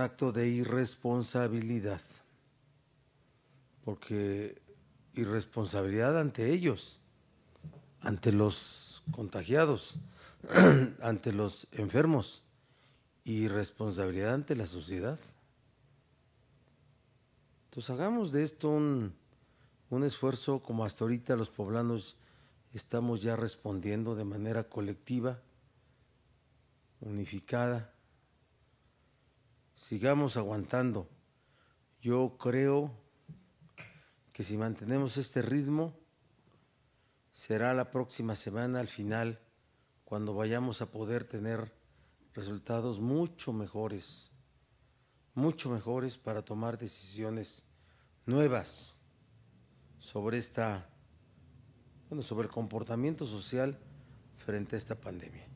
acto de irresponsabilidad, porque irresponsabilidad ante ellos, ante los contagiados, ante los enfermos y responsabilidad ante la sociedad. Entonces hagamos de esto un, un esfuerzo como hasta ahorita los poblanos estamos ya respondiendo de manera colectiva, unificada. Sigamos aguantando. Yo creo que si mantenemos este ritmo, será la próxima semana al final cuando vayamos a poder tener resultados mucho mejores, mucho mejores para tomar decisiones nuevas sobre esta, bueno, sobre el comportamiento social frente a esta pandemia.